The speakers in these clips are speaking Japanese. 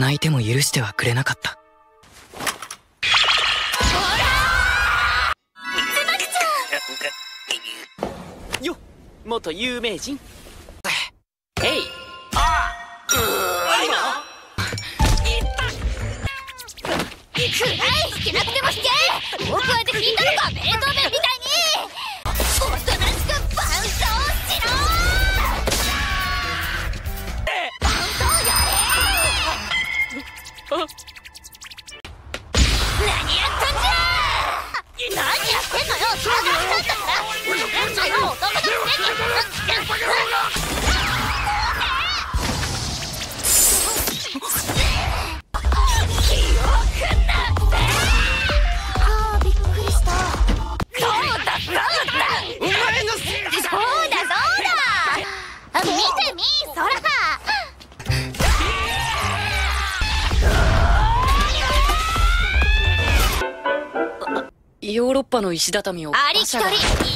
泣いても許してはくれなかった。よ元有名人。えいああくらい。弾けなくても僕はで弾いたのか。ベートーベンみたいてみ空ヨーロッパの石畳をありきたりイ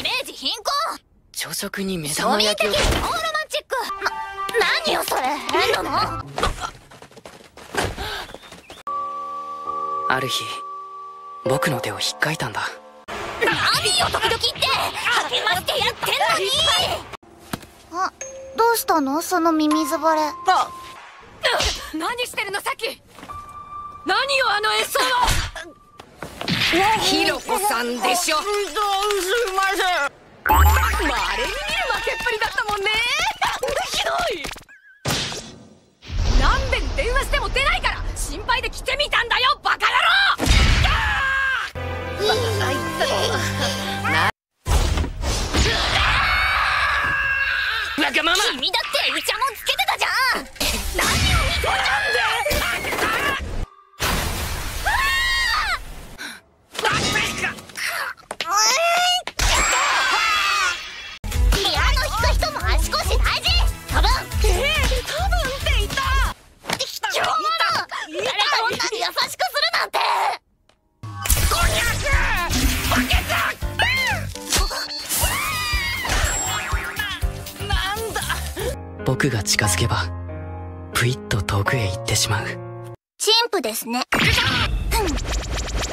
メージ貧困。朝食に目庶玉焼きを民的超ロマンチック。な何よそれ変なの？ある日僕の手を引っかいたんだ。何よ時々って。励ましてやってんのにあどうしたの？そのミミズバレ。何してるのさっき？何よあの演奏は？ひろこさんでしょ。まれに見る負けっぷりだったもんね。ひどい。何遍電話しても出ないから心配で来てみたんだよバカ野郎！わ君だってイチャモンつけてたじゃん。何を見てた。ん僕が近づけばぷいっと遠くへ行ってしまう。チンプですね。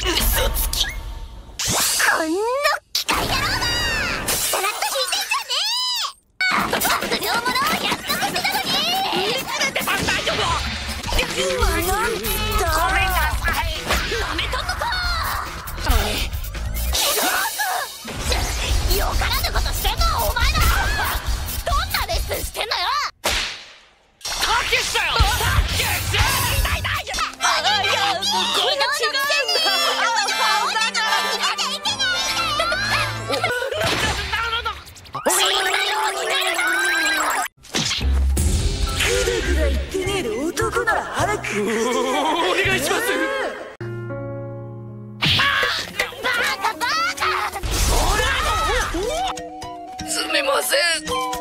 嘘つき。こんな機械だろうが。さらっと弾いてんじゃねえ。悪霊者をやっとくしてたのに。てたんだよ今なんつっお願いします。すみません。